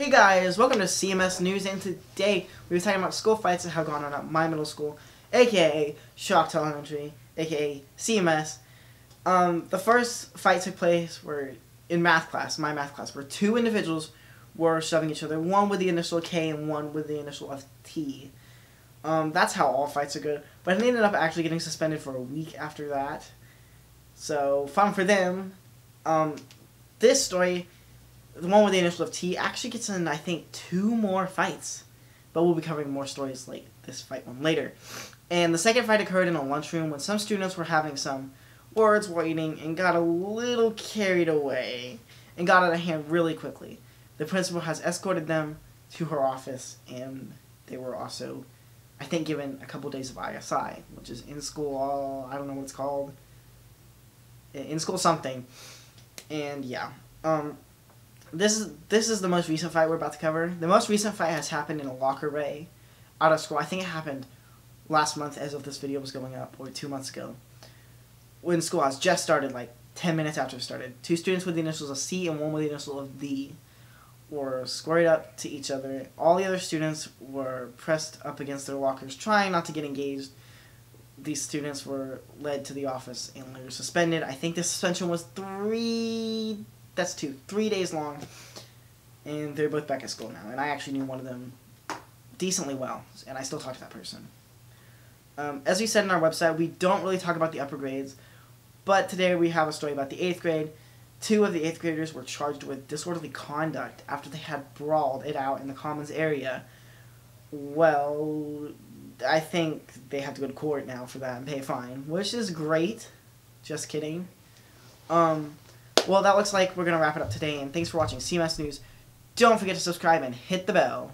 Hey guys, welcome to CMS News, and today we're talking about school fights that have gone on at my middle school, aka Shock Elementary, aka CMS. Um, the first fight took place were in math class, my math class, where two individuals were shoving each other, one with the initial K and one with the initial FT. Um, that's how all fights are good, but they ended up actually getting suspended for a week after that. So fun for them. Um, this story the one with the initial of T actually gets in, I think, two more fights. But we'll be covering more stories like this fight one later. And the second fight occurred in a lunchroom when some students were having some words while eating and got a little carried away and got out of hand really quickly. The principal has escorted them to her office and they were also, I think, given a couple days of ISI, which is in school, I don't know what it's called, in school something. And yeah, um, this is this is the most recent fight we're about to cover. The most recent fight has happened in a locker bay out of school. I think it happened last month as of this video was going up, or two months ago. When school has just started, like 10 minutes after it started. Two students with the initials of C and one with the initial of D were squared up to each other. All the other students were pressed up against their lockers, trying not to get engaged. These students were led to the office and later suspended. I think the suspension was three that's two, three days long, and they're both back at school now. And I actually knew one of them decently well, and I still talk to that person. Um, as we said in our website, we don't really talk about the upper grades, but today we have a story about the eighth grade. Two of the eighth graders were charged with disorderly conduct after they had brawled it out in the commons area. Well, I think they have to go to court now for that and pay a fine, which is great. Just kidding. Um, well, that looks like we're going to wrap it up today, and thanks for watching CMS News. Don't forget to subscribe and hit the bell.